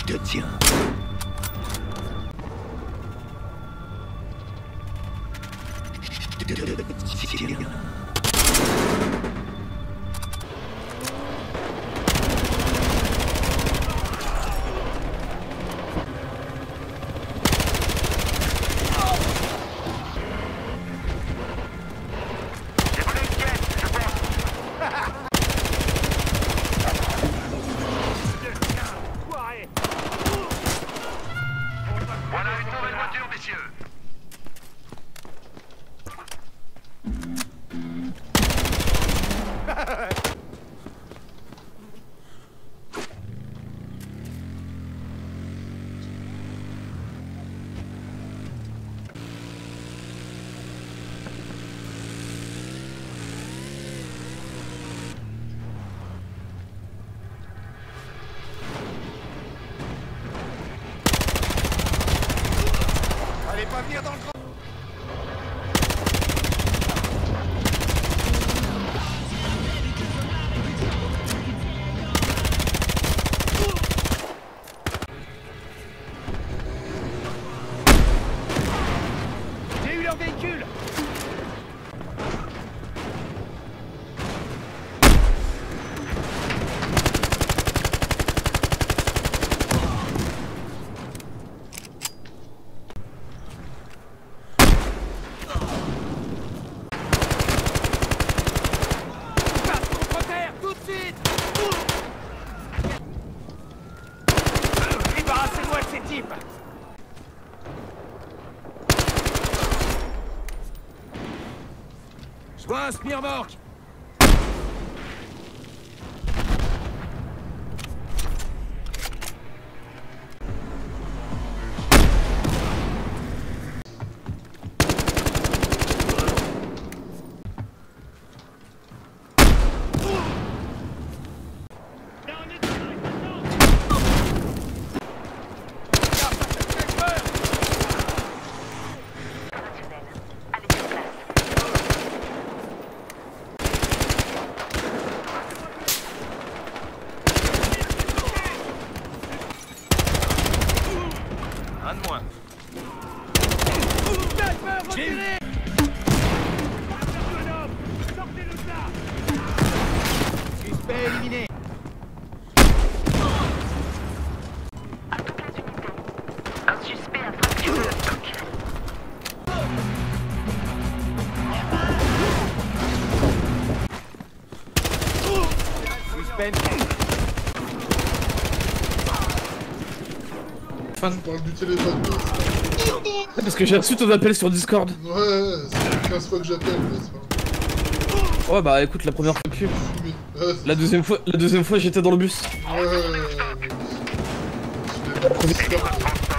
Je te tiens. Je te tiens. Vois un Un de moins. Suspect éliminé À toutes les unités. Un suspect a fracturé le Je parle du téléphone. Parce que j'ai reçu ton appel sur Discord. Ouais, c'est 15 fois que j'appelle, Ouais bah écoute la première fois que. Ouais, la deuxième fois la deuxième fois j'étais dans le bus. ouais, ouais, ouais. Je